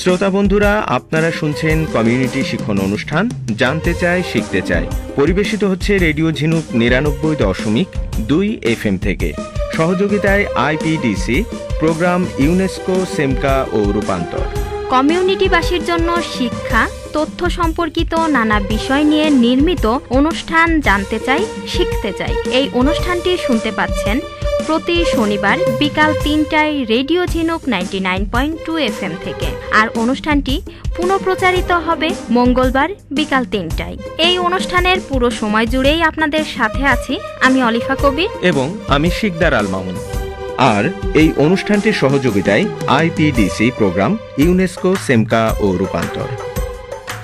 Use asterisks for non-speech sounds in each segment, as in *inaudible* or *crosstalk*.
শ্রোতা বন্ধুরা, আপনারা শুনছেন কমিউনিটি শিক্ষণ অনুষ্ঠান, জানতে চাই শিখতে চাই পরিবেশিত হচ্ছে রেডিও ঝিনুক নিরানব্বই দশমিক দুই এফ থেকে। সহযোগিতায় আইপিডিসি, প্রোগ্রাম ইউনেস্কো, সেমকা ও রূপান্তর। কমিউনিটিবাসীর জন্য শিক্ষা, তথ্য সম্পর্কিত নানা বিষয় নিয়ে নির্মিত অনুষ্ঠান জানতে চাই, শিখতে চাই। এই অনুষ্ঠানটি শুনতে পাচ্ছেন প্রতি শনিবার বিকাল তিনটায় radio Jhinuk ninety nine point two F M থেকে। আর অনুষ্ঠানটি পুনঃপ্রচারিত হবে মঙ্গলবার বিকাল তিনটায়। এই অনুষ্ঠানের পুরো সময় জুড়েই আপনাদের সাথে আছি আমি অলিফা কবির। এবং আমি শিকদার আল মামুন। আর এই অনুষ্ঠানটির সহযোগিতায় আইপিডিসি প্রোগ্রাম, ইউনেস্কো, সেমকা ও রূপান্তর।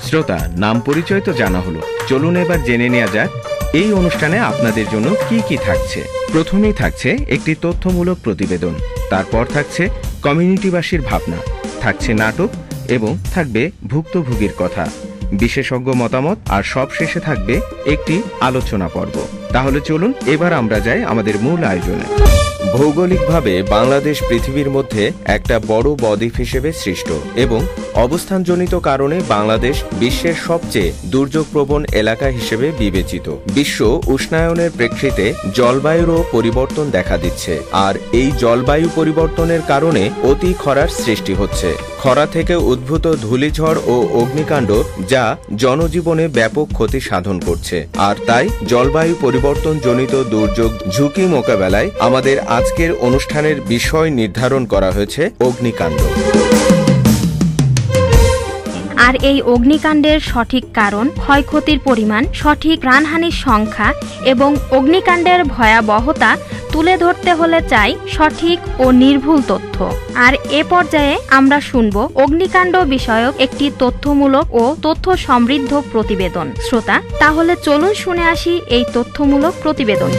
শ্রোতা, নাম পরিচয় তো জানা হলো। চলুন এবার জেনে নেওয়া যাক, এই অনুষ্ঠানে আপনাদের জন্য কি কি থাকছে। প্রথমেই থাকছে একটি তথ্যমূলক প্রতিবেদন। তারপর থাকছে কমিউনিটিবাসীর ভাবনা। থাকছে নাটক এবং থাকবে ভুক্তভোগীর কথা। বিশেষজ্ঞ মতামত আর সব শেষে থাকবে একটি আলোচনা পর্ব। তাহলে চলুন এবার আমরা যাই আমাদের মূল আয়োজনে। ভৌগোলিকভাবে বাংলাদেশ পৃথিবীর মধ্যে একটা বড় বদ্বীপ হিসেবে সৃষ্ট এবং অবস্থানজনিত কারণে বাংলাদেশ বিশ্বের সবচেয়ে দুর্যোগপ্রবণ এলাকা হিসেবে বিবেচিত। বিশ্ব উষ্ণায়নের প্রেক্ষিতে জলবায়ুরও পরিবর্তন দেখা দিচ্ছে। আর এই জলবায়ু পরিবর্তনের কারণে অতি খরার সৃষ্টি হচ্ছে। খরা থেকে উদ্ভূত ধূলিঝড় ও অগ্নিকাণ্ড যা জনজীবনে ব্যাপক ক্ষতি সাধন করছে। আর তাই জলবায়ু পরিবর্তন জনিত দুর্যোগ ঝুঁকি মোকাবেলায় আমাদের আজকের অনুষ্ঠানের বিষয় নির্ধারণ করা হয়েছে অগ্নিকাণ্ড। আর এই অগ্নিকাণ্ডের সঠিক কারণ, ক্ষয়ক্ষতির পরিমাণ, সঠিক প্রাণহানির সংখ্যা এবং অগ্নিকাণ্ডের ভয়াবহতা তুলে ধরতে হলে চাই সঠিক ও নির্ভুল তথ্য। আর এ পর্যায়ে আমরা শুনব অগ্নিকাণ্ড বিষয়ক একটি তথ্যমূলক ও তথ্য সমৃদ্ধ প্রতিবেদন। শ্রোতা, তাহলে চলুন শুনে আসি এই তথ্যমূলক প্রতিবেদন।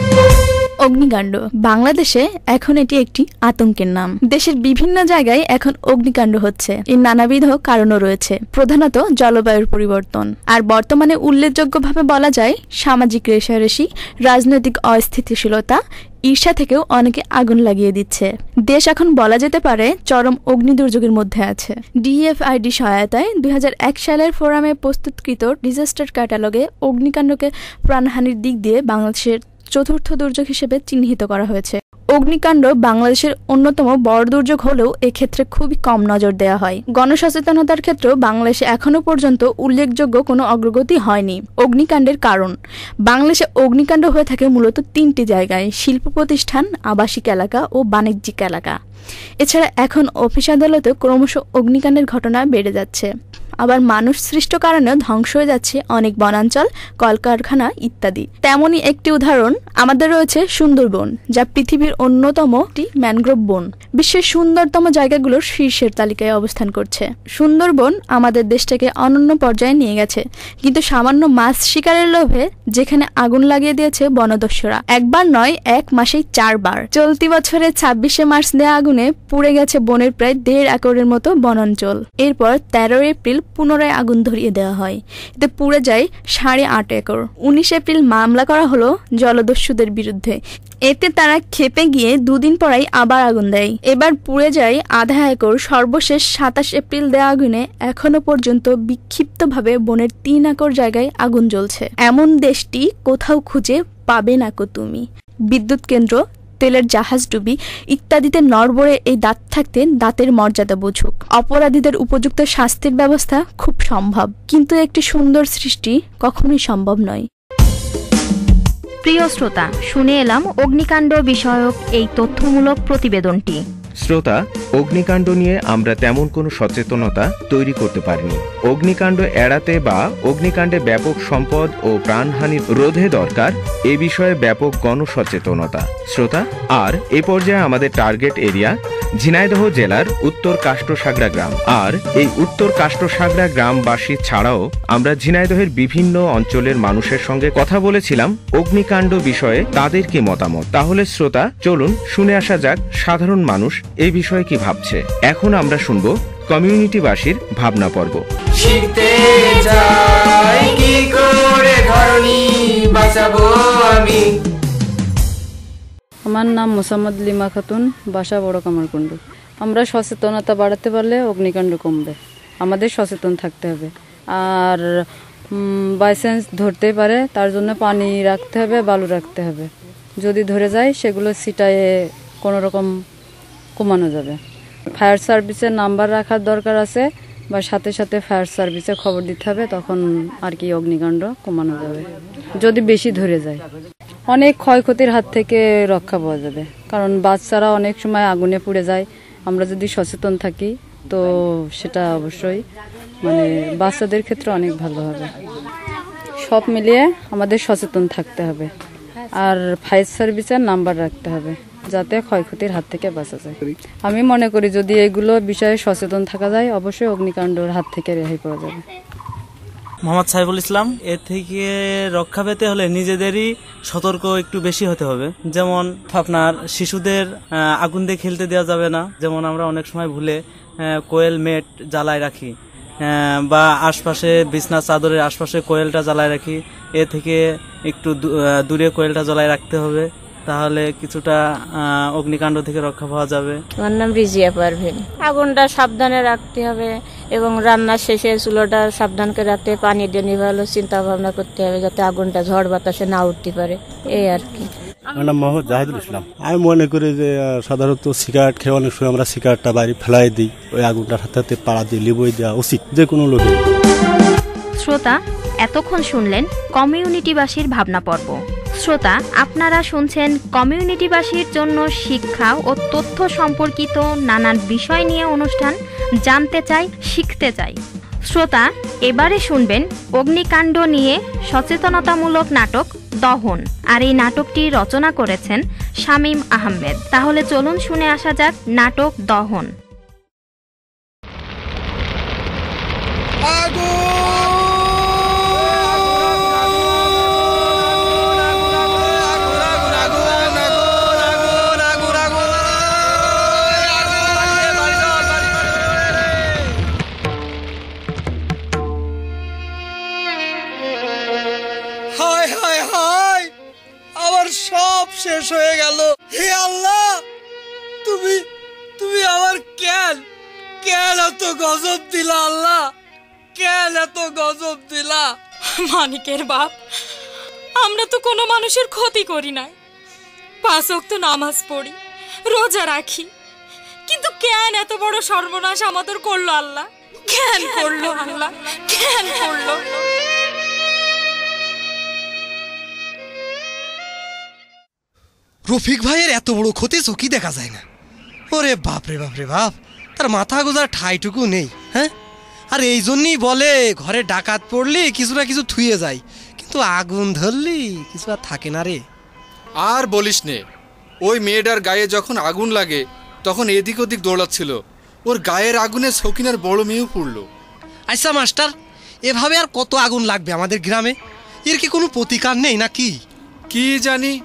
অগ্নিকাণ্ড। বাংলাদেশে এখন এটি একটি আতঙ্কের নাম। দেশের বিভিন্ন জায়গায় এখন অগ্নিকাণ্ড হচ্ছে। এর নানাবিধ কারণও রয়েছে। প্রধানত জলবায়ুর পরিবর্তন। আর বর্তমানে উল্লেখযোগ্যভাবে বলা যায়, সামাজিক রেশারেশি রাজনৈতিক অস্থিতিশীলতা ঈর্ষা থেকেও অনেকে আগুন লাগিয়ে দিচ্ছে। দেশ এখন বলা যেতে পারে, চরম অগ্নি দুর্যোগের মধ্যে আছে। ডিএফআইডি সহায়তায় দুই হাজার এক সালের ফোরামে প্রস্তুতকৃত ডিজাস্টার ক্যাটালগে অগ্নিকাণ্ডকে প্রাণহানির দিক দিয়ে বাংলাদেশের চতুর্থ দুর্যোগ হিসেবে চিহ্নিত করা হয়েছে। অগ্নিকাণ্ড বাংলাদেশের অন্যতম বড় দুর্যোগ হলেও এক্ষেত্রে খুবই কম নজর দেওয়া হয়। গণসচেতনতার ক্ষেত্রেও বাংলাদেশে এখনও পর্যন্ত উল্লেখযোগ্য কোনো অগ্রগতি হয়নি। অগ্নিকাণ্ডের কারণ। বাংলাদেশে অগ্নিকাণ্ড হয়ে থাকে মূলত তিনটি জায়গায়, শিল্প প্রতিষ্ঠান, আবাসিক এলাকা ও বাণিজ্যিক এলাকা। এছাড়া এখন অফিস আদালতে ক্রমশ অগ্নিকাণ্ডের ঘটনা বেড়ে যাচ্ছে। আবার মানুষ সৃষ্ট কারণে ধ্বংস হয়ে যাচ্ছে অনেক বনাঞ্চল, কলকারখানা ইত্যাদি। তেমনই একটি উদাহরণ আমাদের রয়েছে সুন্দরবন, যা পৃথিবীর অন্যতম একটি ম্যানগ্রোভ বন। বিশ্বের সুন্দরতম জায়গাগুলোর শীর্ষের তালিকায় অবস্থান করছে। সুন্দরবন আমাদের দেশটাকে অনন্য পর্যায়ে নিয়ে গেছে, কিন্তু সামান্য মাছ শিকারের লোভে যেখানে আগুন লাগিয়ে দিয়েছে বনদস্যুরা। একবার নয়, এক মাসেই চারবার। চলতি বছরে ছাব্বিশে মার্চ দেয়া আগুনে পুড়ে গেছে বনের প্রায় দেড় একরের মতো বনাঞ্চল। এরপর তেরো এপ্রিল পুনরায় আগুন ধরিয়ে দেওয়া হয়। এতে পুড়ে যায় সাড়ে আট একর। উনিশ এপ্রিল মামলা করা হলো জলদস্যুদের বিরুদ্ধে। এতে তারা খেপে গিয়ে দুদিন পরাই আবার আগুন দেয়। এবার পুড়ে যায় আধা একর সর্বশেষ সাতাশ এপ্রিল দেওয়া আগুনে এখনও পর্যন্ত বিক্ষিপ্তভাবে বনের তিন একর জায়গায় আগুন জ্বলছে। এমন দেশটি কোথাও খুঁজে পাবে না কো তুমি। বিদ্যুৎ কেন্দ্র তেলের জাহাজ ডুবি ইত্যাদিতে নড়বড়ে এই দাঁত থাকতে দাঁতের মর্যাদা বুঝুক। অপরাধীদের উপযুক্ত শাস্তির ব্যবস্থা খুব সম্ভব, কিন্তু একটি সুন্দর সৃষ্টি কখনোই সম্ভব নয়। প্রিয় শ্রোতা, শুনে এলাম অগ্নিকাণ্ড বিষয়ক এই তথ্যমূলক প্রতিবেদনটি। শ্রোতা, অগ্নিকাণ্ড নিয়ে আমরা তেমন কোনো সচেতনতা তৈরি করতে পারিনি। অগ্নিকাণ্ড এড়াতে বা অগ্নিকাণ্ডে ব্যাপক সম্পদ ও প্রাণহানি রোধে দরকার, এ বিষয়ে ব্যাপক গণসচেতনতা। শ্রোতা, আর এ পর্যায়ে আমাদের টার্গেট এরিয়া, ঝিনাইদহ জেলার উত্তর কাষ্টসাগরা গ্রাম। আর এই উত্তর কাষ্টসাগরা গ্রামবাসী ছাড়াও আমরা ঝিনাইদহের বিভিন্ন অঞ্চলের মানুষের সঙ্গে কথা বলেছিলাম অগ্নিকাণ্ড বিষয়ে তাদের কি মতামত। তাহলে শ্রোতা, চলুন শুনে আসা যাক সাধারণ মানুষ এই বিষয়ে কি ভাবছে? এখন আমরা শুনব কমিউনিটিবাসীর ভাবনা পর্ব। শিখতে চাই কি করে ধরণী বাঁচাবো আমি? আমার নাম মোসাম্মদ লিমা খাতুন বাসা বড় কামারকুণ্ড। আমরা সচেতনতা বাড়াতে পারলে অগ্নিকাণ্ড কমবে। আমাদের সচেতন থাকতে হবে। আর বাইচান্স ধরতে পারে তার জন্য পানি রাখতে হবে বালু রাখতে হবে। যদি ধরে যায় সেগুলো সিটায়ে কোনো রকম কমানো যাবে। ফায়ার সার্ভিসের নাম্বার রাখার দরকার আছে, বা সাথে সাথে ফায়ার সার্ভিসে খবর দিতে হবে, তখন আর কি অগ্নিকাণ্ড কমানো যাবে, যদি বেশি ধরে যায়। অনেক ক্ষয়ক্ষতির হাত থেকে রক্ষা পাওয়া যাবে, কারণ বাচ্চারা অনেক সময় আগুনে পুড়ে যায়। আমরা যদি সচেতন থাকি, তো সেটা অবশ্যই মানে বাচ্চাদের ক্ষেত্রে অনেক ভালো হবে। সব মিলিয়ে আমাদের সচেতন থাকতে হবে, আর ফায়ার সার্ভিসের নাম্বার রাখতে হবে। যাতে ক্ষয়ক্ষতির হাত থেকে বাঁচা যায়। আমি মনে করি যদি এগুলো বিষয়ে সচেতন থাকা যায়, অবশ্যই অগ্নিকাণ্ডর হাত থেকে রেহাই পাওয়া যাবে। মোহাম্মদ সাইফুল ইসলাম এর থেকে রক্ষা পেতে হলে নিজেদেরই সতর্ক একটু বেশি হতে হবে। যেমন আপনার শিশুদের আগুন দিয়ে খেলতে দেওয়া যাবে না। যেমন আমরা অনেক সময় ভুলে কোয়েল মেট জ্বালায় রাখি। বা আশপাশে বিছনা চাদরের আশপাশে কোয়েলটা জ্বালায় রাখি। এ থেকে একটু দূরে কোয়েলটা জ্বালায় রাখতে হবে। তাহলে কিছুটা অগ্নিকাণ্ড থেকে রক্ষা পাওয়া যাবে। আমার নাম রিজিয়া পারভিন। আগুনটা সাবধানে রাখতে হবে এবং রান্নার শেষে চুলোটা সাবধান করে রাখতে পানি দিয়ে নিভালো চিন্তা ভাবনা করতে হবে যাতে আগুনটা ঝড় বাতাসে না উঠতে পারে। এই আর কি। আমার নাম মোহাম্মদ জাহিদুল ইসলাম। আমি মনে করি যে সাধারণত সিগারেট খেয়ে অনেক সময় আমরা সিগারেটটা বাড়ি ফেলাই দিই ওই আগুনটার হাতে হাতে পাড়া দিয়ে লিবই দেওয়া উচিত যে কোনো লোকের। শ্রোতা এতক্ষণ শুনলেন কমিউনিটিবাসীর ভাবনা পর্ব। শ্রোতা, আপনারা শুনছেন কমিউনিটিবাসীর জন্য শিক্ষা ও তথ্য সম্পর্কিত নানান বিষয় নিয়ে অনুষ্ঠান জানতে চাই, শিখতে চাই। শ্রোতা, এবারে শুনবেন অগ্নিকাণ্ড নিয়ে সচেতনতামূলক নাটক দহন। আর এই নাটকটি রচনা করেছেন শামীম আহমেদ। তাহলে চলুন শুনে আসা যাক নাটক দহন। আল্লাহ, তুমি তুমি আমার কেন কেন এত গজব দিলা আল্লাহ? কেন এত গজব দিলা? মানিকের বাপ, আমরা তো কোনো মানুষের ক্ষতি করি না পাঁচ ওয়াক্ত নামাজ পড়ি, রোজা রাখি। কিন্তু কেন এত বড় সর্বনাশ আমাদের করল আল্লাহ? কেন করল আল্লাহ? কেন করল? রফিক ভাইয়ের এত বড় ক্ষতি চোখই দেখা যায় না। ওরে বাপ রে বাপ রে বাপ তার মাথা গোজার ঠাইটুকু নেই হ্যাঁ? আর এই জন্যই বলে ঘরে ডাকাত পড়লি কিছু না কিছু থুয়ে যায় কিন্তু আগুন ধরলি কিছু আর থাকে না রে। আর বলিস নে ওই মেয়েটার গায়ে যখন আগুন লাগে তখন এদিক ওদিক দৌড়াচ্ছিল। ওর গায়ের আগুনে সকিনার বড় মেয়েও পুড়লো। আচ্ছা মাস্টার এভাবে আর কত আগুন লাগবে আমাদের গ্রামে? এর কি কোনো প্রতিকার নেই না কি কি জানি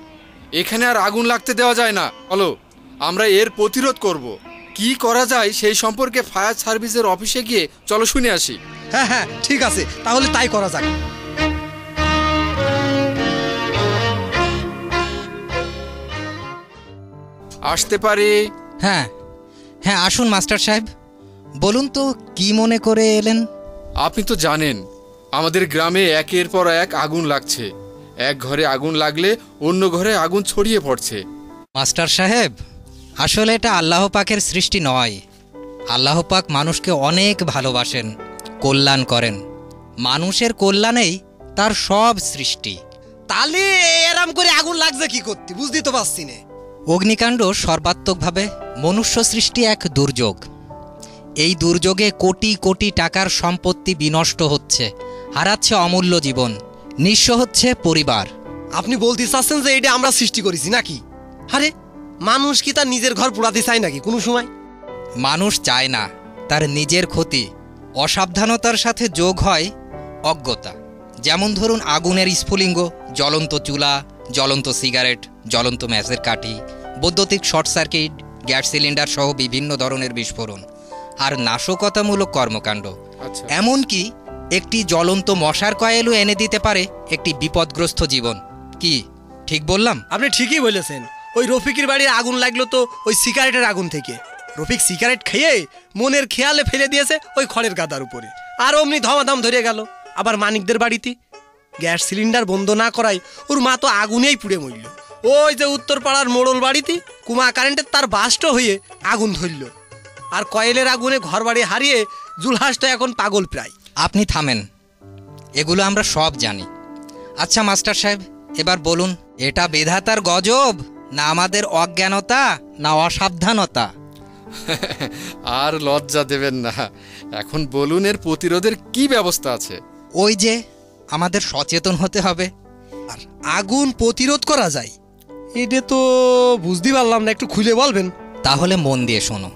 এখানে আর আগুন লাগতে দেওয়া যায় না। বলো আমরা এর প্রতিরোধ করব। কি করা যায় সেই সম্পর্কে ফায়ার সার্ভিসের অফিসে গিয়ে চলো শুনে আসি। হ্যাঁ হ্যাঁ ঠিক আছে। তাহলে তাই করা যাক। আসতে পারি? হ্যাঁ। হ্যাঁ আসুন মাস্টার সাহেব। বলুন তো কি মনে করে এলেন? আপনি তো জানেন আমাদের গ্রামে একের পর এক আগুন লাগছে। এক ঘরে আগুন লাগলে অন্য ঘরে আগুন ছড়িয়ে পড়ছে। মাস্টার সাহেব আসলে এটা আল্লাহ পাকের সৃষ্টি নয়। আল্লাহ পাক মানুষকে অনেক ভালোবাসেন কল্যাণ করেন। মানুষের কল্যাণেই তার সব সৃষ্টি। তাহলে এরাম করে আগুন লাগছে কি করতে? বুঝতে তো পারছি না। অগ্নিকাণ্ড সর্বাত্মকভাবে মনুষ্য সৃষ্টি এক দুর্যোগ। এই দুর্যোগে কোটি কোটি টাকার সম্পত্তি বিনষ্ট হচ্ছে হারাচ্ছে অমূল্য জীবন। নিঃস্ব হচ্ছে পরিবার। আপনি বলতে চাচ্ছেন যে এটা আমরা সৃষ্টি করেছি নাকি? আরে মানুষ কি তার নিজের ঘর পোড়াতে চায় নাকি কোনো সময়? মানুষ চায় না তার নিজের ক্ষতি। অসাবধানতার সাথে যোগ হয় অজ্ঞতা। যেমন ধরুন আগুনের স্ফুলিঙ্গ জ্বলন্ত চুলা জ্বলন্ত সিগারেট জ্বলন্ত ম্যাচের কাঠি বৈদ্যুতিক শর্ট সার্কিট গ্যাস সিলিন্ডার সহ বিভিন্ন ধরনের বিস্ফোরণ। আর নাশকতামূলক কর্মকাণ্ড। আচ্ছা। এমনকি একটি জ্বলন্ত মশার কয়েলও এনে দিতে পারে একটি বিপদগ্রস্ত জীবন। কি? ঠিক বললাম? আপনি ঠিকই বলেছেন। ওই রফিকের বাড়ির আগুন লাগল তো ওই সিগারেটের আগুন থেকে। রফিক সিগারেট খেয়ে মনের খেয়ালে ফেলে দিয়েছে ওই খড়ের গাদার উপরে। আর অমনি ধমাধম ধরে গেল। আবার মানিকদের বাড়িতে। গ্যাস সিলিন্ডার বন্ধ না করায় ওর মা তো আগুনেই পুড়ে মরল। ওই যে উত্তরপাড়ার মোড়ল বাড়িতে কুমা কারেন্টের তার বাস্ট হয়ে আগুন ধরল। আর কয়েলের আগুনে ঘর বাড়ি হারিয়ে জুলহাসটা এখন পাগল প্রায়। আপনি থামেন। এগুলো আমরা সব জানি। আচ্ছা মাস্টার সাহেব এবার বলুন এটা বেধাতার গজব না আমাদের অজ্ঞানতা না অসাবধানতা? *laughs* আর লজ্জা দেবেন না। এখন বলুন এর প্রতিরোধের কি ব্যবস্থা আছে? ওই যে আমাদের সচেতন হতে হবে। আর আগুন প্রতিরোধ করা যায়। এটা তো বুঝতে পারলাম না একটু খুলে বলবেন। তাহলে মন দিয়ে শোনো।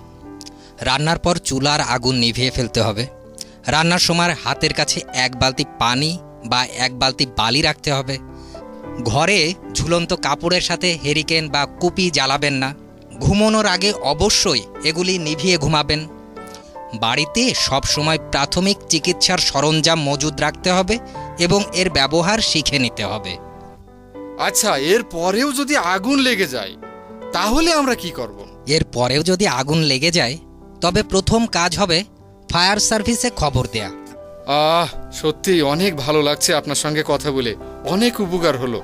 রান্নার পর চুলার আগুন নিভিয়ে ফেলতে হবে। রান্নার সময় হাতের কাছে এক বালতি পানি বা এক বালতি বালি রাখতে হবে। ঘরে ঝুলন্ত কাপড়ের সাথে হেরিকেন বা কুপি জ্বালাবেন না। ঘুমানোর আগে অবশ্যই এগুলি নিভিয়ে ঘুমাবেন। বাড়িতে সবসময় প্রাথমিক চিকিৎসার সরঞ্জাম মজুদ রাখতে হবে এবং এর ব্যবহার শিখে নিতে হবে। আচ্ছা এর পরেও যদি আগুন লেগে যায় তাহলে আমরা কি করব? এর পরেও যদি আগুন লেগে যায় তবে প্রথম কাজ হবে ফায়ার সার্ভিসে খবর দেয়া। আহ সত্যি অনেক ভালো লাগছে আপনার সঙ্গে কথা বলে। অনেক উপকার হলো।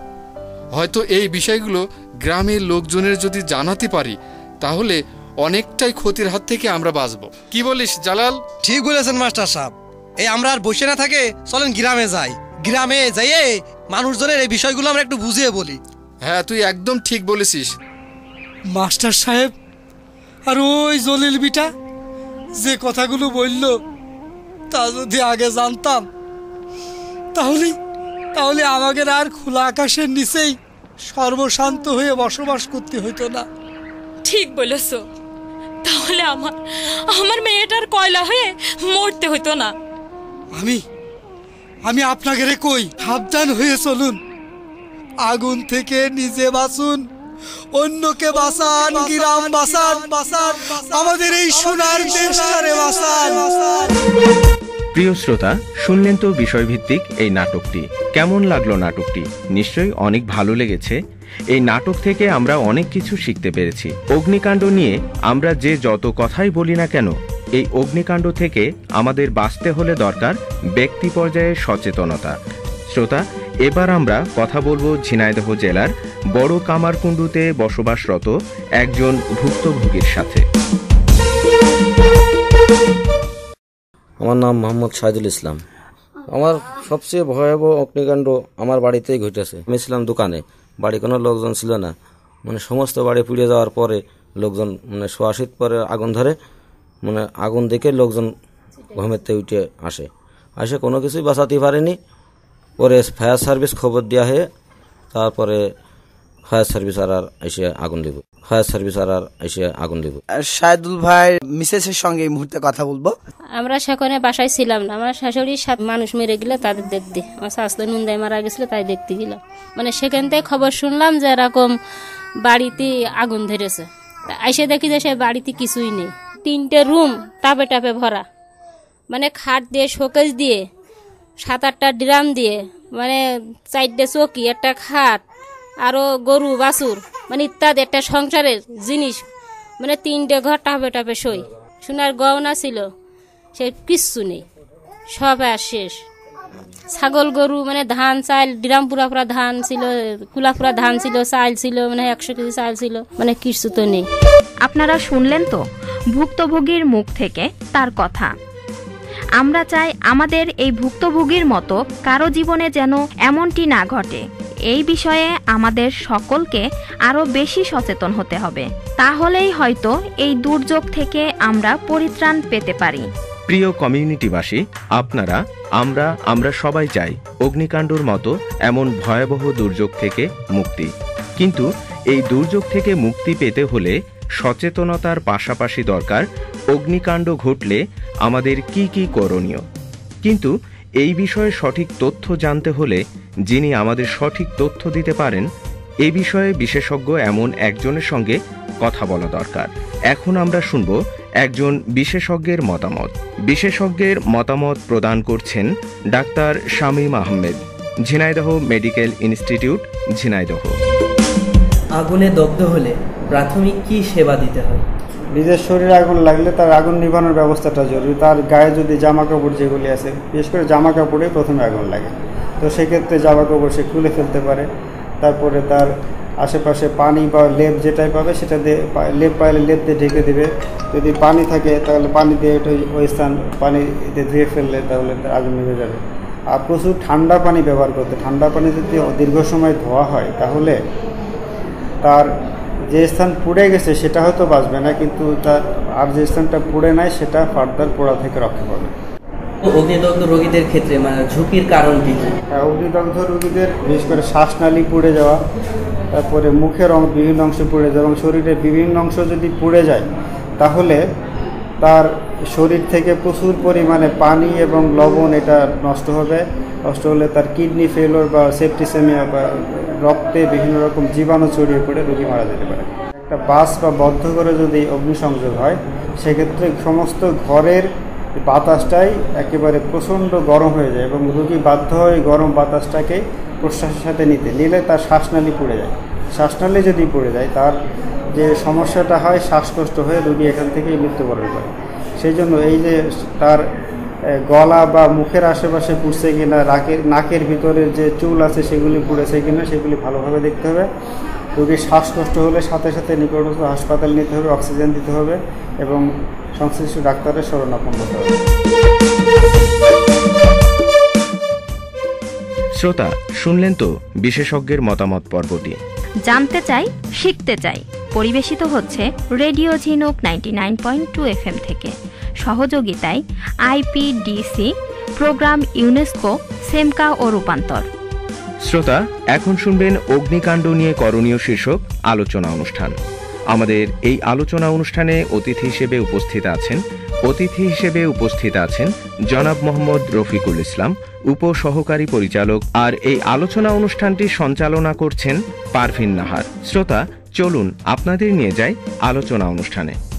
হয়তো এই বিষয়গুলো গ্রামের লোকজনের যদি জানাতে পারি তাহলে অনেকটাই ক্ষতির হাত থেকে আমরা বাঁচব। কি বলিস জালাল? ঠিক বলেছেন মাস্টার সাহেব। এই আমরা আর বসে না থাকে চলেন গ্রামে যাই। গ্রামে যাইয়ে মানুষজনের এই বিষয়গুলো আমরা একটু বুঝিয়ে বলি। হ্যাঁ তুই একদম ঠিক বলেছিস। মাস্টার সাহেব আর ওই জলিল বিটা? যে কথাগুলো বলল তা যদি আগে জানতাম তাহলে তাহলে আমাদের আর খোলা আকাশের নিচেই সর্বশান্ত হয়ে বসবাস করতে হইতো না। ঠিক বলেছ। তাহলে আমার আমার মেয়েটার কয়লা হয়ে মরতে হতো না। আমি আমি আপনাকে রে কই? সাবধান হয়ে চলুন। আগুন থেকে নিজে বাঁচুন। অন্যকে বাঁচান গ্রাম বাঁচান বাঁচান। আমাদের এই সোনার দেশটারে বাঁচান। প্রিয় শ্রোতা শুনলেন তো বিষয়ভিত্তিক এই নাটকটি। কেমন লাগল নাটকটি? নিশ্চয়ই অনেক ভালো লেগেছে। এই নাটক থেকে আমরা অনেক কিছু শিখতে পেরেছি। অগ্নিকাণ্ড নিয়ে আমরা যে যত কথাই বলি না কেন এই অগ্নিকাণ্ড থেকে আমাদের বাঁচতে হলে দরকার ব্যক্তি পর্যায়ে সচেতনতা। শ্রোতা এবার আমরা কথা বলব ঝিনাইদহ জেলার বড় কামারকুণ্ডুতে বসবাসরত একজন ভুক্তভোগীর সাথে। আমার নাম মোহাম্মদ সাইদুল ইসলাম। আমার সবচেয়ে ভয়াবহ অগ্নিকাণ্ড আমার বাড়িতেই ঘটেছে। আমি ছিলাম দোকানে। বাড়ি কোনো লোকজন ছিল না। মানে সমস্ত বাড়ি পুড়ে যাওয়ার পরে লোকজন মানে সোয়াশিত পরে আগুন ধরে। মানে আগুন দেখে লোকজন ঘুমেতে উঠে আসে। আসে কোনো কিছুই বাঁচাতে পারেনি। পরে ফায়ার সার্ভিস খবর দেওয়া হয়ে তারপরে ফায়ার সার্ভিস আর আর এসে আগুন দিব। ফায়ার সার্ভিস আর আর এসে আগুন দিব। শাহেদুল ভাই মিসেসের সঙ্গে এই মুহূর্তে কথা বলব? আমরা সেখানে বাসায় ছিলাম না। আমার শাশুড়ি সাত মানুষ মেরে গেলে তাদের দেখতে। আমার স্বাস্থ্য নুন্দায় মারা গেছিল তাই দেখতে গেলাম মানে সেখান থেকে খবর শুনলাম যে এরকম বাড়িতে আগুন ধরেছে। এসে দেখি যে সে বাড়িতে কিছুই নেই। তিনটে রুম টাপে টাপে ভরা। মানে খাট দিয়ে শোকেজ দিয়ে সাত আটটা ড্রাম দিয়ে মানে চারটে চকি, একটা খাট আরও গরু, বাছুর মানে ইত্যাদি, একটা সংসারের জিনিস মানে তিনটে ঘর টাপে টাপে সই। সোনার গহনা ছিল, সে কিচ্ছু নেই, সব আর শেষ। ছাগল, গরু মানে ধান, চাল, ডিরাম পুরা পুরা ধান ছিল কুলা পুরা ধান ছিল, চাল ছিল মানে একশো কেজি চাল ছিল মানে কিছু তো নেই। আপনারা শুনলেন তো, ভুক্তভোগীর মুখ থেকে তার কথা। আমরা চাই আমাদের এই ভুক্তভোগীর মতো কারও জীবনে যেন এমনটি না ঘটে। এই বিষয়ে আমাদের সকলকে আরও বেশি সচেতন হতে হবে। তাহলেই হয়তো এই দুর্যোগ থেকে আমরা পরিত্রাণ পেতে পারি। প্রিয় কমিউনিটিবাসী, আপনারা, আমরা আমরা সবাই চাই অগ্নিকাণ্ডর মতো এমন ভয়াবহ দুর্যোগ থেকে মুক্তি। কিন্তু এই দুর্যোগ থেকে মুক্তি পেতে হলে সচেতনতার পাশাপাশি দরকার অগ্নিকাণ্ড ঘটলে আমাদের কি কি করণীয়। কিন্তু এই বিষয়ে সঠিক তথ্য জানতে হলে যিনি আমাদের সঠিক তথ্য দিতে পারেন, এ বিষয়ে বিশেষজ্ঞ এমন একজনের সঙ্গে কথা বলা দরকার। এখন আমরা শুনব একজন বিশেষজ্ঞের মতামত। বিশেষজ্ঞের মতামত প্রদান করছেন doctor Shamim Ahmed, Jhenaidah medical institute, Jhenaidah. আগুনে দগ্ধ হলে প্রাথমিক কি সেবা দিতে হয়? নিজের শরীরে আগুন লাগলে তার আগুন নিভানোর ব্যবস্থাটা জরুরি। তার গায়ে যদি জামা কাপড় যেগুলি আছে, বিশেষ করে জামা কাপড়ে প্রথমে আগুন লাগে। তো সেক্ষেত্রে জামা কাপড় সে খুলে ফেলতে পারে। তারপরে তার আশেপাশে পানি বা লেপ যেটাই পাবে, সেটা দিয়ে লেপ পাইলে লেপ দিয়ে ঢেকে দেবে। যদি পানি থাকে, তাহলে পানি দিয়ে ওটা ওই স্থান পানিতে ধুয়ে ফেললে তাহলে আগুন নিভে যাবে। আর প্রচুর ঠান্ডা পানি ব্যবহার করতে ঠান্ডা পানি যদি দীর্ঘ সময় ধোয়া হয়, তাহলে তার যে স্থান পুড়ে গেছে সেটা হয়তো বাঁচবে না কিন্তু তার আর যে স্থানটা পুড়ে নাই সেটা ফার্দার পোড়া থেকে রক্ষা পাবে। অগ্নিদগ্ধ রোগীদের ক্ষেত্রে মানে ঝুঁকির কারণ কি? কি হ্যাঁ, অগ্নিদগ্ধ রোগীদের বিশেষ করে শ্বাসনালী পুড়ে যাওয়া তারপরে মুখের বিভিন্ন অংশ পুড়ে যাওয়া এবং শরীরের বিভিন্ন অংশ যদি পুড়ে যায় তাহলে তার শরীর থেকে প্রচুর পরিমাণে পানি এবং লবণ এটা নষ্ট হবে। নষ্ট হলে তার কিডনি ফেলোর বা সেপ্টিসেমিয়া বা রক্তে বিভিন্ন রকম জীবাণু ছড়িয়ে পড়ে রোগী মারা যেতে পারে। একটা বাস বা বদ্ধ করে যদি অগ্নিসংযোগ হয়, সেক্ষেত্রে সমস্ত ঘরের বাতাসটাই একেবারে প্রচণ্ড গরম হয়ে যায় এবং রোগী বাধ্য হয়ে গরম বাতাসটাকে প্রশ্বাসের সাথে নিতে, নিলে তার শ্বাসনালী পড়ে যায়। শ্বাসনালী যদি পড়ে যায়, তার যে সমস্যাটা হয়, শ্বাসকষ্ট হয়ে রোগী এখান থেকেই মৃত্যুবরণ করে। সেই জন্য এই যে তার গলা বা মুখের আশেপাশে পুড়ছে কিনা নাকের নাকের ভিতরে যে চুল আছে সেগুলি পুড়েছে কিনা, সেগুলি ভালোভাবে দেখতে হবে। রোগীর শ্বাসকষ্ট হলে সাথে সাথে নিকটস্থ হাসপাতাল নিতে হবে, অক্সিজেন দিতে হবে এবং সংশ্লিষ্ট ডাক্তারের শরণাপন্ন হতে হবে। শ্রোতা, শুনলেন তো বিশেষজ্ঞের মতামত পর্বটি। জানতে চাই, শিখতে চাই। পরিবেশিত হচ্ছে radio Jhinuk ninety nine point two F থেকে। সহযোগিতায় আইপিডিসি প্রোগ্রাম ইউনেস্কো, সেমকা ও রূপান্তর। শ্রোতা, এখন শুনবেন অগ্নিকাণ্ড নিয়ে করণীয় শীর্ষক আলোচনা অনুষ্ঠান। আমাদের এই আলোচনা অনুষ্ঠানে অতিথি হিসেবে উপস্থিত আছেন অতিথি হিসেবে উপস্থিত আছেন জনাব মোহাম্মদ রফিকুল ইসলাম, উপসহকারী পরিচালক। আর এই আলোচনা অনুষ্ঠানটি সঞ্চালনা করছেন পারভিন নাহার। শ্রোতা, চলুন আপনাদের নিয়ে যাই আলোচনা অনুষ্ঠানে।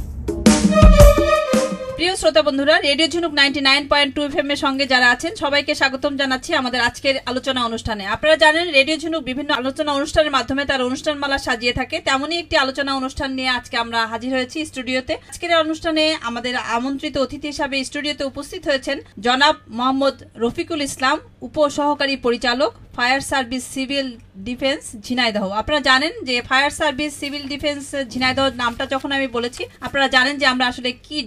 প্রিয় শ্রোতা বন্ধুরা, radio Jhinuk ninety nine point two F এর সঙ্গে যারা আছেন, সবাইকে স্বাগতম জানাচ্ছি আমাদের আজকের আলোচনা অনুষ্ঠানে। আপনারা জানেন, রেডিও ঝুনুক বিভিন্ন আলোচনা অনুষ্ঠানের মাধ্যমে তার অনুষ্ঠানমালা সাজিয়ে থাকে। তেমনই একটি আলোচনা অনুষ্ঠান নিয়ে আজকে আমরা হাজির হয়েছি স্টুডিওতে। আজকের অনুষ্ঠানে আমাদের আমন্ত্রিত অতিথি হিসাবে স্টুডিওতে উপস্থিত হয়েছেন জনাব মোহাম্মদ রফিকুল ইসলাম উপ সহকারী পরিচালক, fire service civil defence Jhenaidah. আপনারা জানেন যে fire service civil defence Jhenaidah নামটা যখন আমি বলেছি, আপনারা জানেন যে আমরা আসলে কি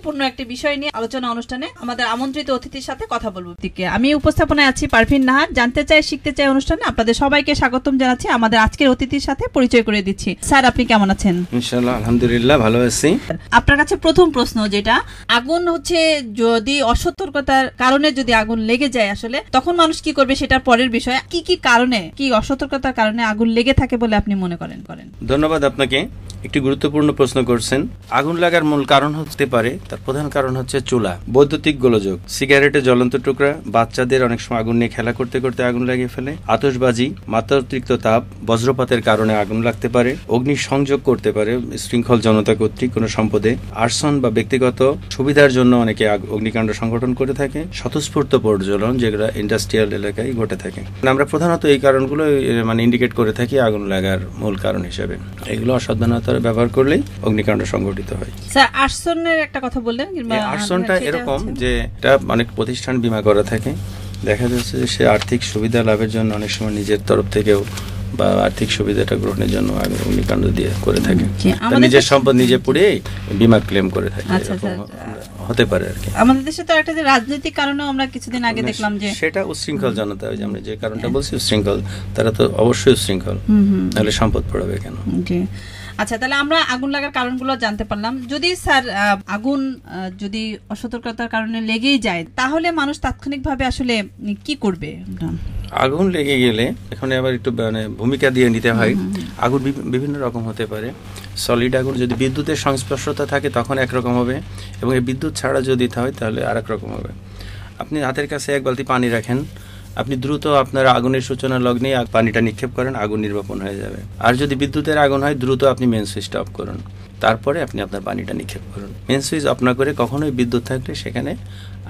জনগুরুত্বপূর্ণ একটি বিষয় নিয়ে আলোচনা অনুষ্ঠানে আমাদের আমন্ত্রিত অতিথির সাথে কথা বলব। দিকে আমি উপস্থাপনায় আছি পারভিন নাহার। জানতে চাই শিখতে চাই অনুষ্ঠানে আপনাদের সবাইকে স্বাগতম জানাচ্ছি। আমাদের আজকের অতিথির সাথে পরিচয় করে দিচ্ছি। স্যার আপনি কেমন আছেন? ইনশাল্লাহ আলহামদুলিল্লাহ ভালো আছি। আপনার কাছে প্রথম প্রশ্ন যেটা আগুন হচ্ছে যদি অসতর্কতার কারণে যদি আগুন লেগে যায় আসলে তখন মানুষ কি করবে সেটা পরের বিষয়। কি কি কারণে কি অসতর্কতার কারণে আগুন লেগে থাকে বলে আপনি মনে করেন? করেন ধন্যবাদ আপনাকে। একটি গুরুত্বপূর্ণ প্রশ্ন করছেন। আগুন লাগার মূল কারণ হতে পারে তার প্রধান কারণ হচ্ছে চুলা। বৈদ্যুতিক গোলযোগ। সিগারেটে জ্বলন্ত টুকরা, বাচ্চাদের অনেক সময় আগুন নিয়ে খেলা করতে করতে আগুন লাগিয়ে ফেলে। আতশবাজি, মাত্রাতিরিক্ত তাপ, বজ্রপাতের কারণে আগুন লাগতে পারে। অগ্নি সংযোগ করতে পারে শৃঙ্খল জনতা কর্তৃক কোনো সম্পদে। আর্সন বা ব্যক্তিগত সুবিধার জন্য অনেকে অগ্নিকাণ্ড সংগঠন করে থাকে। স্বতঃস্ফূর্ত প্রজ্বলন যেগুলো ইন্ডাস্ট্রিয়াল এলাকায় ঘটে থাকে। আমরা প্রধানত এই কারণগুলো মানে ইন্ডিকেট করে থাকি আগুন লাগার মূল কারণ হিসেবে। এগুলো অসাবধানতার ব্যবহার করলেই অগ্নিকাণ্ড সংঘটিত হয়। স্যার, আর্সনের একটা কথা বললেন কিংবা আর্সনটা এরকম যে এটা অনেক প্রতিষ্ঠান বিমা করা থাকে। দেখা যাচ্ছে যে সে আর্থিক সুবিধা লাভের জন্য অনেক সময় নিজের তরফ থেকেও বা আর্থিক সুবিধাটা গ্রহণের জন্য আগে অগ্নিকাণ্ড দিয়ে করে থাকে। নিজের সম্পদ নিজে পুড়ে বিমা ক্লেম করে থাকে আচ্ছা, এরকম আচ্ছা। হতে পারে আর কি। আমাদের দেশে তো একটা যে রাজনৈতিক কারণেও আমরা কিছুদিন আগে দেখলাম যে সেটা উচ্ছৃঙ্খল জনতা ওই যে আমরা যে কারণটা বলছি উচ্ছৃঙ্খল তারা তো অবশ্যই উশৃঙ্খল। নাহলে সম্পদ পড়াবে কেন? জি। আচ্ছা তাহলে আমরা আগুন লাগার কারণগুলো জানতে পারলাম। যদি স্যার আগুন যদি অসতর্কতার কারণে লেগেই যায় তাহলে মানুষ তাৎক্ষণিকভাবে আসলে কি করবে? আগুন লেগে গেলে এখানে আবার একটু মানে ভূমিকা দিয়ে নিতে হয়। আগুন বিভিন্ন রকম হতে পারে। সলিড আগুন যদি বিদ্যুতের সংস্পর্শতা থাকে তখন একরকম হবে। এবং এই বিদ্যুৎ ছাড়া যদি হয় তাহলে আরেক রকম হবে। আপনি হাতের কাছে এক বালতি পানি রাখেন। আপনি দ্রুত আপনার আগুনের সূচনা লগ্নে পানিটা নিক্ষেপ করেন, আগুন নির্বাপন হয়ে যাবে। আর যদি বিদ্যুতের আগুন হয়, দ্রুত আপনি মেন সুইচটা অফ করুন। তারপরে আপনি আপনার পানিটা নিক্ষেপ করুন। মেন সুইচ অফ না করে কখনোই বিদ্যুৎ থাকলে সেখানে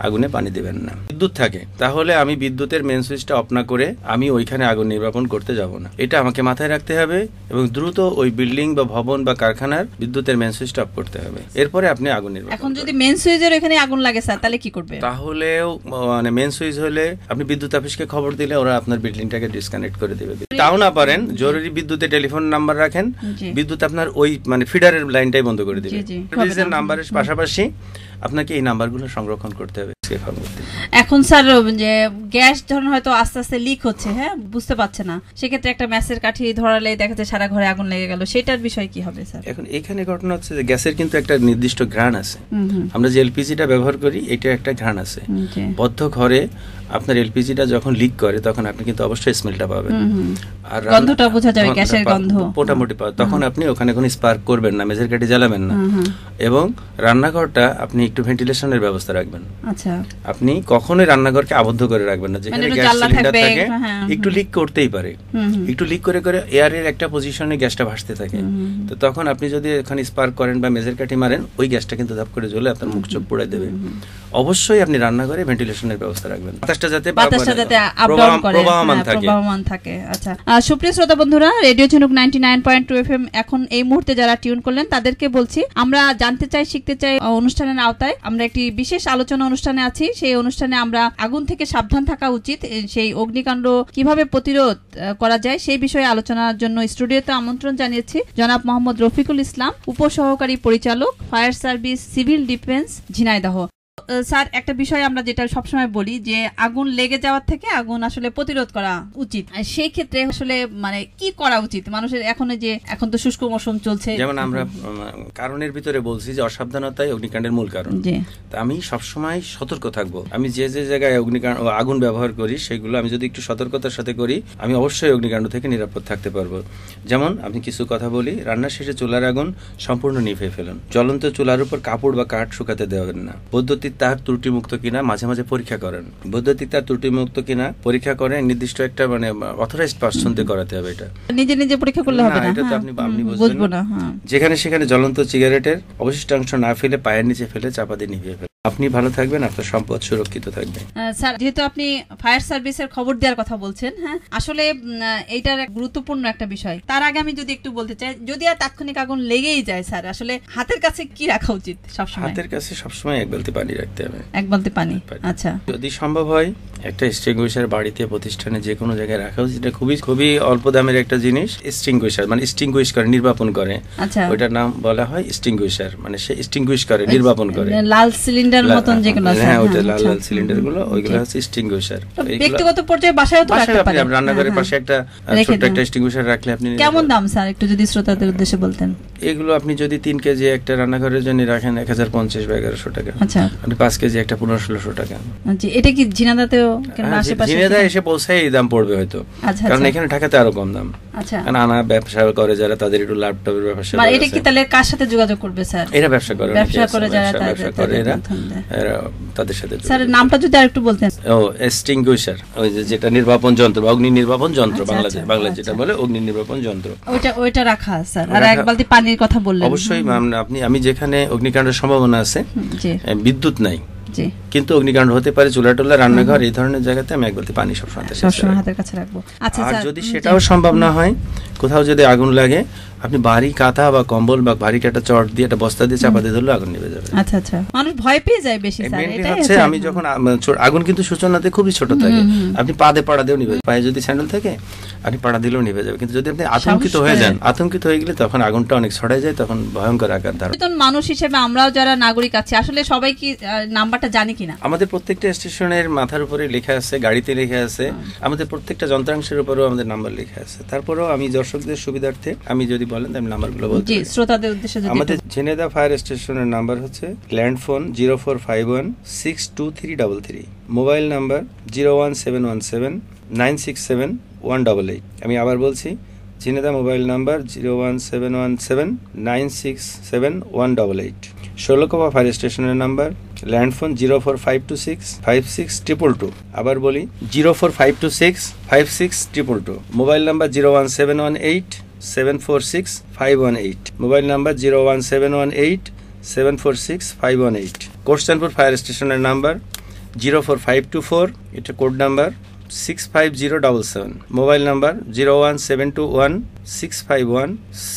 আগুনে পানি দিবেন না। বিদ্যুৎ থাকে। তাহলে আমি বিদ্যুতের মেন সুইচটা অফ না করে আমি ওইখানে আগুন নির্বাপন করতে যাব না। এটা আমাকে মাথায় রাখতে হবে এবং দ্রুত ওই বিল্ডিং বা ভবন বা কারখানার বিদ্যুতের মেন সুইচটা অফ করতে হবে। এরপরে আপনি আগুন নির্বাপন এখন যদি মেন সুইচের এখানে আগুন লাগে স্যার তাহলে কি করবে? তাহলেও মানে মেন সুইচ হলে আপনি বিদ্যুৎ অফিসকে খবর দিলে ওরা আপনার বিল্ডিংটাকে ডিসকানেক্ট করে দেবে। তাও না পারেন জরুরি বিদ্যুতে টেলিফোন নাম্বার রাখেন। বিদ্যুৎ আপনার ওই মানে ফিডারের লাইনটাই বন্ধ করে দিবে। নাম্বারের পাশাপাশি আপনাকে এই নাম্বারগুলো সংরক্ষণ করতে হবে। এখন স্যার যে গ্যাস ধরুন হয়তো আস্তে আস্তে লিক হচ্ছে হ্যাঁ? বুঝতে পারছে না। সেক্ষেত্রে একটা ম্যাসের কাঠি ধরালে দেখা যাচ্ছে সারা ঘরে আগুন লেগে গেল। সেটার বিষয় কি হবে স্যার? এখন এখানে ঘটনা হচ্ছে যে গ্যাসের কিন্তু একটা নির্দিষ্ট ঘ্রাণ আছে। আমরা যে এলপিজিটা ব্যবহার করি এটা একটা ঘ্রাণ আছে। বদ্ধ ঘরে আপনার এলপিজিটা যখন লিক করে তখন আপনি কিন্তু অবশ্যই স্মেলটা পাবেন। আর গন্ধটা বোঝা যাবে, গ্যাসের গন্ধ। মোটামুটি তখন আপনি ওখানে কোনো স্পার্ক করবেন না মেজের কাঠি জ্বালাবেন না। এবং রান্নাঘরটা আপনি একটু ভেন্টিলেশনের ব্যবস্থা রাখবেন। আচ্ছা। আপনি কখনোই রান্নাঘরকে আবদ্ধ করে রাখবেন না যেখানে গ্যাস সিলিন্ডার থাকে হ্যাঁ, একটু লিক করতেই পারে। একটু লিক করে করে এয়ারের একটা পজিশনে গ্যাসটা ভাসতে থাকে। তো তখন আপনি যদি এখানে স্পার্ক করেন বা মেজের কাঠি মারেন ওই গ্যাসটা কিন্তু ধাপ করে জ্বলে আপনার মুখ চোখ পুড়ে দেবে। অবশ্যই আপনি রান্নাঘরে ভেন্টিলেশনের ব্যবস্থা রাখবেন। বাতাসটা যাতে বাতাসটা যাতে প্রবাহমান হ্যাঁ, থাকে। প্রবাহমান থাকে। আচ্ছা। সুপ্রিয় শ্রোতা বন্ধুরা radio Jhinuk ninety nine point two F M এখন এই মুহূর্তে যারা টিউন করলেন তাদেরকে বলছি আমরা জানতে চাই শিখতে চাই অনুষ্ঠানের আওতায় আমরা একটি বিশেষ আলোচনা অনুষ্ঠানে আছি। সেই অনুষ্ঠানে আমরা আগুন থেকে সাবধান থাকা উচিত। সেই অগ্নিকাণ্ড কীভাবে প্রতিরোধ করা যায় সেই বিষয়ে আলোচনার জন্য স্টুডিওতে আমন্ত্রণ জানিয়েছি জনাব মোহাম্মদ রফিকুল ইসলাম, উপসহকারী পরিচালক, fire service, civil defence, Jhenaidah. Sir একটা বিষয় আমরা যেটা সবসময় বলি যে আগুন লেগে যাওয়ার থেকে আগুন আসলে প্রতিরোধ করা উচিত। সেই ক্ষেত্রে আসলে মানে কি করা উচিত? মানুষের এখন যে এখন তো শুষ্ক মৌসুম চলছে। যেমন আমরা কারণের ভিতরে বলছি যে অসাবধানতাই অগ্নিকাণ্ডের মূল কারণ। তা আমি সবসময় সতর্ক থাকব। আমি যে যে জায়গায় অগ্নিকাণ্ড আগুন ব্যবহার করি সেগুলো আমি যদি একটু সতর্কতার সাথে করি আমি অবশ্যই অগ্নিকাণ্ড থেকে নিরাপদ থাকতে পারব। যেমন আমি কিছু কথা বলি রান্নার শেষে চুলার আগুন সম্পূর্ণ নিভে ফেলুন। জ্বলন্ত চুলার উপর কাপড় বা কাঠ শুকাতে দেবেন না। বৈদ্যুতিক তার ত্রুটিমুক্ত কিনা মাঝে মাঝে পরীক্ষা করেন। বৈদ্যুতিক তার ত্রুটিমুক্ত কিনা পরীক্ষা করে নির্দিষ্ট একটা মানে অথরাইজড পার্সন দিয়ে করাতে হবে এটা। নিজে নিজে পরীক্ষা করলে হবে না, এটা তো হ্যাঁ। আপনি- আপনি হুম, বুঝবেন না। হ্যাঁ। যেখানে সেখানে জ্বলন্ত সিগারেটের অবশিষ্টাংশ না ফেলে পায়ের নিচে ফেলে চাপা দিয়ে নিভিয়ে ফেলে। আপনি ভালো থাকবেন আপনার সম্পদ সুরক্ষিত থাকবে। স্যার যেহেতু আপনি ফায়ার সার্ভিসের খবর দেওয়ার কথা বলছেন হ্যাঁ? আসলে এইটার গুরুত্বপূর্ণ একটা বিষয়। তার আগে আমি যদি একটু বলতে চাই যদি আর তাৎক্ষণিক আগুন লেগেই যায় স্যার আসলে হাতের কাছে কি রাখা উচিত সবসময়? হাতের কাছে সবসময় এক বালতি পানি রাখতে হবে। এক বালতি পানি আচ্ছা। যদি সম্ভব হয় একটা এক্সটিংগুইশার বাড়িতে প্রতিষ্ঠানে যে কোনো জায়গায় রাখা উচিত। এটা খুবই খুবই অল্প দামের একটা জিনিস এক্সটিংগুইশার মানে এক্সটিংগুইশ করে নির্বাপন করে। আচ্ছা। ওইটার নাম বলা হয় এক্সটিংগুইশার মানে সে এক্সটিংগুইশ করে নির্বাপন করে। লাল সিলিন্ডার লা- মতন যেগুলো আছে, হ্যাঁ ওইটা হ্যাঁ, লাল আচ্ছা। লাল সিলিন্ডারগুলো ওইগুলো হচ্ছে এক্সটিংগুইশার ব্যক্তিগত পর্যায়ে বাসায়ও তো রাখতে পারে রান্নাঘরের হ্যাঁ, পাশে একটা ছোট্ট দেন। একটা এক্সটিংগুইশার রাখলে আপনি কেমন দাম স্যার? একটু যদি শ্রোতাদের উদ্দেশ্যে বলতেন। এগুলো আপনি যদি তিন কেজি একটা রান্নাঘরের জন্য রাখেন এক হাজার পঞ্চাশ বা এগারোশো টাকা। আচ্ছা। আপনি পাঁচ কেজি একটা পনেরো ষোলোশো টাকা। জি এটা কি ঝিনাদাতেও হ্যাঁ, আশেপাশে ঝিনেদা এসে পৌঁছায় এই দাম পড়বে হয়তো। আচ্ছা, কারণ আচ্ছা। এখানে ঢাকাতে আরও কম দাম। আচ্ছা। কারণ আনা ব্যবসা করে যারা তাদের একটু ল্যাপটপের ব্যবসা মানে এটা কি তাহলে কার সাথে যোগাযোগ করবে স্যার? এরা ব্যবসা করে ব্যবসা করে যারা ব্যবসা- ব্যবসা করে। এরা। তাদের সাথে স্যার নামটা যদি আরেকটু বলতেন। ও এক্সটিংগুইশার ওই যে যেটা নির্বাপন যন্ত্র অগ্নি নির্বাপন যন্ত্র আচ্ছা, বাংলাদেশ আচ্ছা, বাংলা যেটা বলে অগ্নি নির্বাপন যন্ত্র। ওইটা ওইটা রাখা স্যার। আর এক বালতি পানির কথা বললেন। অবশ্যই আপনি আমি যেখানে অগ্নিকাণ্ডের সম্ভাবনা আছে বিদ্যুৎ নাই। জি। কিন্তু অগ্নিকাণ্ড হতে পারে চুলা টুলা রান্নাঘর এই ধরনের জায়গাতে আমি এক বালতি পানি সবসময় হাতের সবসময় হাতের কাছে রাখব। আচ্ছা আর যদি সেটাও সম্ভব না হয় কোথাও যদি আগুন লাগে আপনি বাড়ি কাঁথা বা কম্বল বা ভারী একটা চট দিয়ে একটা বস্তা দিয়ে চাপা দিয়ে ধরলে আগুন নিভে যাবে। আচ্ছা আচ্ছা। মানুষ ভয় পেয়ে যায় বেশি স্যার এটাই হচ্ছে আমি যখন আগুন কিন্তু সূচনাতে খুবই ছোট থাকে। আপনি পাদে পাড়া দিয়েও নিভে। পায়ে যদি স্যান্ডেল থাকে আপনি পাড়া দিলেও নিভে যাবে। কিন্তু যদি আপনি আতঙ্কিত হয়ে যান আতঙ্কিত হয়ে গেলে তখন আগুনটা অনেক ছড়ায় যায় তখন ভয়ঙ্কর আকার ধারণ মানুষ হিসেবে আমরাও যারা নাগরিক আছি আসলে সবাই কি নাম্বারটা জানি কিনা? আমাদের প্রত্যেকটা স্টেশনের মাথার উপরে লেখা আছে গাড়িতে লেখা আছে। আমাদের প্রত্যেকটা যন্ত্রাংশের উপরেও আমাদের নাম্বার লেখা আছে। তারপরেও আমি দর্শকদের সুবিধার্থে আমি যদি বলেন আমি নাম্বারগুলো বলছি জি শ্রোতাদের উদ্দেশ্যে যদি আমাদের ঝিনেদা ফায়ার স্টেশনের নাম্বার হচ্ছে land phone zero four five one six two three double three. Mobile number zero one seven one seven nine six seven one double eight. আমি আবার বলছি Jhenida mobile number zero one seven one seven, nine six seven one double eight. Shailkupa fire স্টেশনের number land phone zero four five two six, five six triple two. আবার বলি, zero four five two six, five six triple two. Mobile number zero one seven one eight, seven four six, five one eight. Mobile number zero one seven one eight, seven four six, five one eight. Kotchandpur fire স্টেশনের number, zero four five two four, এটা code number. Six five zero double seven mobile number zero one seven two one six five one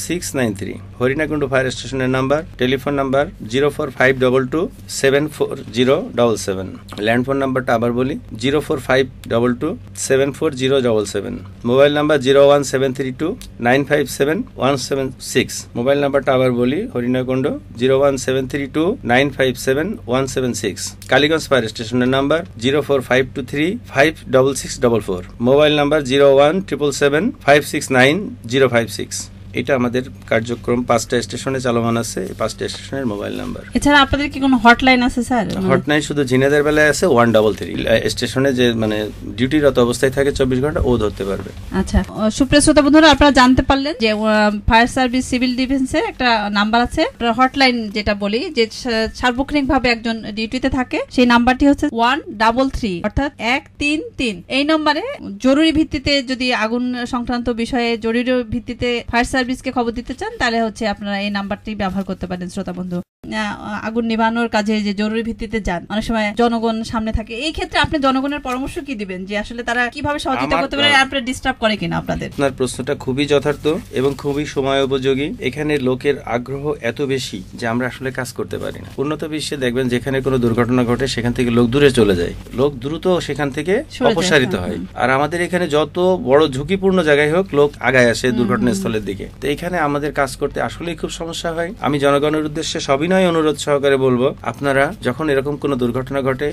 six nine three Harinakunda fire স্টেশনের number telephone number zero four five double two seven four zero double seven land phone নাম্বারটা আবার বলি zero four five double two seven four zero double seven mobile number zero one seven three two nine five seven one seven six mobile নাম্বারটা আবার বলি, Harinakunda zero one seven three two nine five seven one seven six Kaliganj fire স্টেশনের number zero four five two three five double six double four mobile number zero one triple seven five six nine zero five six এটা আমাদের কার্যক্রম পাঁচটা স্টেশনে চলমান আছে পাঁচটা স্টেশনের মোবাইল নাম্বার। এছাড়া আপনাদের কি কোনো হটলাইন আছে স্যার? হটলাইন শুধু ঝিনাদের বেলায় আছে ওয়ান ডাবল থ্রি। স্টেশনে যে মানে ডিউটিরত অবস্থায় থাকে চব্বিশ ঘণ্টা ও ধরতে পারবে। আচ্ছা। সুপ্রিয় শ্রোতা বন্ধুরা আপনারা জানতে পারলেন যে ফায়ার সার্ভিস সিভিল ডিফেন্সের একটা নাম্বার আছে। হটলাইন যেটা বলি যে সার্বক্ষণিক ভাবে একজন ডিউটিতে থাকে সেই নাম্বারটি হচ্ছে ওয়ান ডাবল থ্রি অর্থাৎ এক তিন তিন। এই নম্বরে জরুরি ভিত্তিতে যদি আগুন সংক্রান্ত বিষয়ে জরুরি ভিত্তিতে ফায়ার সার্ভিসকে খবর দিতে চান তাহলে হচ্ছে আপনারা এই নাম্বারটি ব্যবহার করতে পারেন শ্রোতা বন্ধু। আগুন নিভানোর কাজে যে জরুরি ভিত্তিতে যান অনেক সময় জনগণ সামনে থাকে। এই ক্ষেত্রে আপনি জনগণের পরামর্শ কি দিবেন? যে আসলে তারা কীভাবে সহযোগিতা করতে পারে আপনার ডিস্টার্ব করে কিনা আপনাদের? আপনার প্রশ্নটা খুবই যথার্থ এবং খুবই সময় উপযোগী। এখানে লোকের আগ্রহ এত বেশি যে আমরা আসলে কাজ করতে পারি না। উন্নত বিশ্বে দেখবেন যেখানে কোনো দুর্ঘটনা ঘটে সেখান থেকে লোক দূরে চলে যায়। লোক দ্রুত সেখান থেকে সরে অপসারিত হয়। আর আমাদের এখানে যত বড় ঝুঁকিপূর্ণ জায়গায় হোক লোক আগায় আসে দুর্ঘটনাস্থলের দিকে। তো এখানে আমাদের কাজ করতে আসলেই খুব সমস্যা হয়। আমি জনগণের উদ্দেশ্যে সবিনয় অনুরোধ সহকারে বলব, আপনারা যখন এরকম কোনো দুর্ঘটনা ঘটে,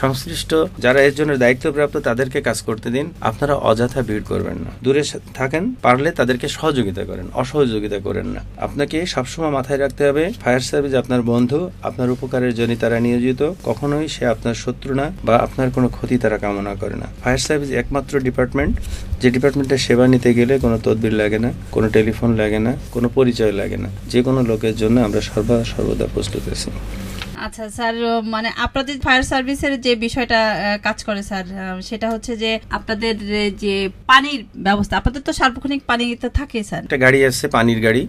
সংশ্লিষ্ট যারা এর জন্য দায়িত্বপ্রাপ্ত তাদেরকে কাজ করতে দিন। আপনারা অযথা ভিড় করবেন না। দূরে থাকেন, পারলে তাদেরকে সহযোগিতা করেন, অসহযোগিতা করেন না। আপনাকে সবসময় মাথায় রাখতে হবে, ফায়ার সার্ভিস আপনার বন্ধু, আপনার উপকারের জন্য তারা নিয়োজিত, কখনোই সে আপনার শত্রু না বা আপনার কোনো ক্ষতি তারা কামনা করে না। ফায়ার সার্ভিস একমাত্র ডিপার্টমেন্ট যে ডিপার্টমেন্টের সেবা নিতে গেলে কোনো তদবির লাগে না কোনো টেলিফোন লাগে না কোনো পরিচয় লাগে না। যে কোনো লোকের জন্য আমরা সর্বা সর্বদা প্রস্তুত আছি। আচ্ছা স্যার মানে আপনাদের ফায়ার সার্ভিসের যে বিষয়টা কাজ করে স্যার সেটা হচ্ছে যে আপনাদের যে পানির ব্যবস্থা আপনাদের তো সার্বক্ষণিক পানি তো থাকে স্যার। একটা গাড়ি আছে পানির গাড়ি।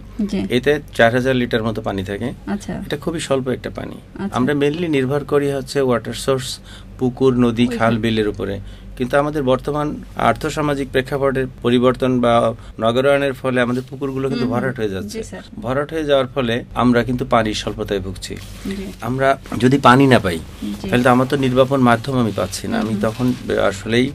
এতে চার হাজার লিটার মতো পানি থাকে। আচ্ছা। এটা খুবই স্বল্প একটা পানি। আচ্ছা। আমরা মেনলি নির্ভর করি হচ্ছে ওয়াটার সোর্স পুকুর নদী খাল বিলের উপরে। কিন্তু আমাদের বর্তমান আর্থসামাজিক প্রেক্ষাপটের পরিবর্তন বা নগরায়নের ফলে আমাদের পুকুরগুলো কিন্তু ভরাট হয়ে যাচ্ছে। ভরাট হয়ে যাওয়ার ফলে আমরা কিন্তু পানির স্বল্পতায় ভুগছি। আমরা যদি পানি না পাই তাহলে তো আমার তো নির্বাপন মাধ্যম আমি পাচ্ছি না। আমি তখন আসলেই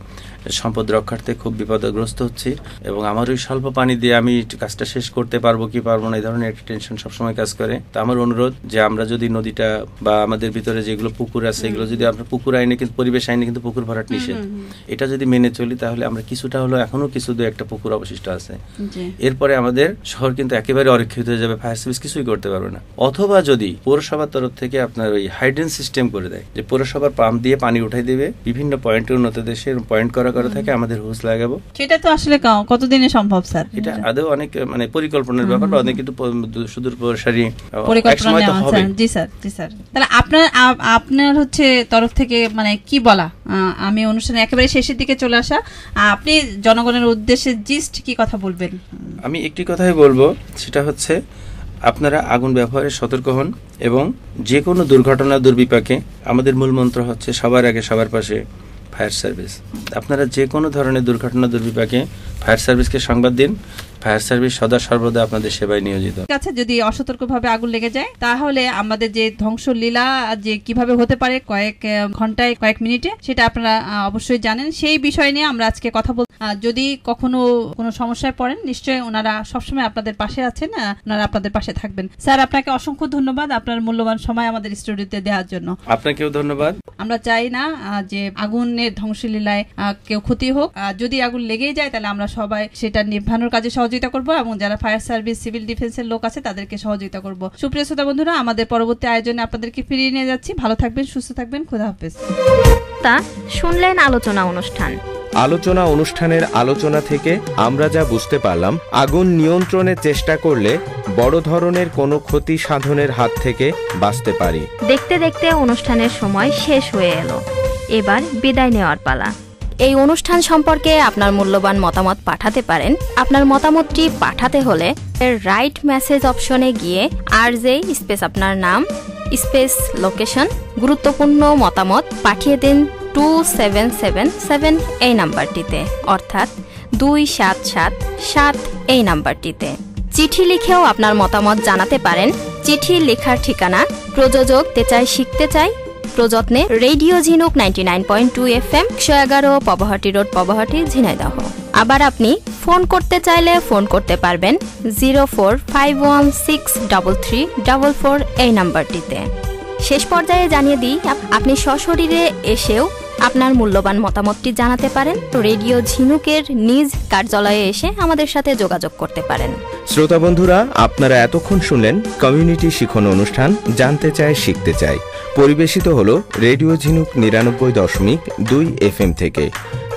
সম্পদ রক্ষার্থে খুব বিপদগ্রস্ত হচ্ছি এবং আমার ওই স্বল্প পানি দিয়ে আমি কাজটা শেষ করতে পারব কি পারব না এই ধরনের একটা টেনশন সবসময় কাজ করে। তো আমার অনুরোধ যে আমরা যদি নদীটা বা আমাদের ভিতরে যেগুলো পুকুর আছে এগুলো যদি আমরা পুকুর আইনে কিন্তু পরিবেশ আইনে কিন্তু পুকুর ভরাট নিষেধ। এটা যদি মেনে চলি তাহলে আমরা কিছুটা হলো এখনও কিছু দু একটা পুকুর অবশিষ্ট আছে। এরপরে আমাদের শহর কিন্তু একেবারে অরক্ষিত হয়ে যাবে ফায়ার সার্ভিস কিছুই করতে পারবে না। অথবা যদি পৌরসভার তরফ থেকে আপনার ওই হাইড্রেন সিস্টেম করে দেয় যে পৌরসভার পাম্প দিয়ে পানি উঠাই দিবে বিভিন্ন পয়েন্টে উন্নত দেশে পয়েন্ট করা করা থাকে আমাদের হুস লাগাবো। সেটা তো আসলে কতদিনে সম্ভব স্যার? এটা আদৌ অনেক মানে পরিকল্পনার ব্যাপার বা অনেক কিন্তু সুদূর প্রসারী পরিকল্পনা জি স্যার জি স্যার। তাহলে আপনার আপনার হচ্ছে তরফ থেকে মানে কি বলা? আমি অনুষ্ঠানে একেবারে শেষের দিকে চলে আসা। আপনি জনগণের উদ্দেশ্যে জিস্ট কি কথা বলবেন? আমি একটি কথাই বলব সেটা হচ্ছে আপনারা আগুন ব্যবহারে সতর্ক হন এবং যে কোনো দুর্ঘটনা দুর্বিপাকে আমাদের মূল মন্ত্র হচ্ছে সবার আগে সবার পাশে ফায়ার সার্ভিস। আপনারা যে কোনো ধরনের দুর্ঘটনা দুর্বিপাকে ফায়ার সার্ভিসকে সংবাদ দিন। ফায়ার সার্ভিস সদা সর্বদা আপনাদের সেবায় নিয়োজিত। ঠিক আছে যদি অসতর্কভাবে আগুন লেগে যায় তাহলে আমাদের যে ধ্বংসলীলা যে কীভাবে হতে পারে কয়েক ঘন্টায় কয়েক মিনিটে সেটা আপনারা অবশ্যই জানেন। সেই বিষয় নিয়ে আমরা আজকে কথা বল যদি কখনো কোনো সমস্যায় পড়েন নিশ্চয়ই ওনারা সবসময় আপনাদের পাশে আছেন ওনারা আপনাদের পাশে থাকবেন। স্যার আপনাকে অসংখ্য ধন্যবাদ আপনার মূল্যবান সময় আমাদের স্টুডিওতে দেওয়ার জন্য। আপনাকেও ধন্যবাদ। আমরা চাই না যে আগুনের ধ্বংসলীলায় কেউ ক্ষতি হোক। যদি আগুন লেগেই যায় তাহলে আমরা সবাই সেটা নির্ভানোর কাজে সহযোগিতা করব এবং যারা ফায়ার সার্ভিস সিভিল ডিফেন্সের লোক আছে তাদেরকে সহযোগিতা করব। সুপ্রিয় শ্রোতা বন্ধুরা আমাদের পরবর্তী আয়োজনে আপনাদেরকে ফিরিয়ে নিয়ে যাচ্ছি। ভালো থাকবেন সুস্থ থাকবেন। খোদা হাফেজ। তা শুনলেন আলোচনা অনুষ্ঠান। আলোচনা অনুষ্ঠানের আলোচনা থেকে আমরা যা বুঝতে পারলাম আগুন নিয়ন্ত্রণের চেষ্টা করলে বড় ধরনের কোনো ক্ষতি সাধনের হাত থেকে বাঁচতে পারি। দেখতে দেখতে অনুষ্ঠানের সময় শেষ হয়ে এলো। এবার বিদায় নেওয়ার পালা। এই অনুষ্ঠান সম্পর্কে আপনার মূল্যবান মতামত পাঠাতে পারেন। আপনার মতামতটি পাঠাতে হলে রাইট মেসেজ অপশনে গিয়ে আর যে স্পেস আপনার নাম স্পেস লোকেশন গুরুত্বপূর্ণ মতামত পাঠিয়ে দিন টু সেভেন সেভেন সেভেন এই নাম্বারটিতে, অর্থাৎ দুই সাত সাত সাত এই নাম্বারটিতে। চিঠি লিখেও আপনার মতামত জানাতে পারেন। চিঠি লেখার ঠিকানা প্রযোজক তে চাই শিখতে চাই প্রযত্নে radio Jhinuk ninety nine point two F M এগারো রোড পবহাটি ঝিনাইদহ। আবার আপনি ফোন করতে চাইলে ফোন করতে পারবেন zero four five one six double three four এই নাম্বারটিতে শেষ পর্যায়ে জানিয়ে দিই আপনি সশরীরে এসেও আপনার মূল্যবান মতামতটি জানাতে পারেন। তো রেডিও ঝিনুকের নিজ কার্যালয়ে এসে আমাদের সাথে যোগাযোগ করতে পারেন। শ্রোতা বন্ধুরা আপনারা এতক্ষণ শুনলেন কমিউনিটি শিখন অনুষ্ঠান জানতে চায় শিখতে চায়। পরিবেশিত হল রেডিও ঝিনুক নিরানব্বই দশমিক দুই এফ থেকে।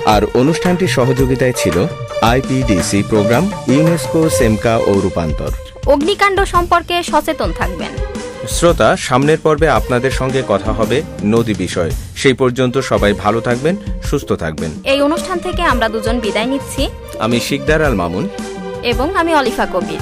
আর অনুষ্ঠানটি সহযোগিতায় ছিল আইপিডিসি প্রোগ্রাম ইউনেস্কো সেমকা ও রূপান্তর। অগ্নিকাণ্ড সম্পর্কে সচেতন থাকবেন। শ্রোতা সামনের পর্বে আপনাদের সঙ্গে কথা হবে নদী বিষয়। সেই পর্যন্ত সবাই ভালো থাকবেন সুস্থ থাকবেন। এই অনুষ্ঠান থেকে আমরা দুজন বিদায় নিচ্ছি। আমি শিকদার আল মামুন। এবং আমি অলিফা কবির।